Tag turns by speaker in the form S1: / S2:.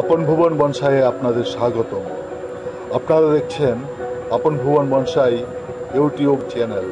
S1: আপন ভুবন বনসাইয়ে আপনাদের স্বাগত আপনারা দেখছেন আপন ভুবন বনসাই ইউটিউব চ্যানেল।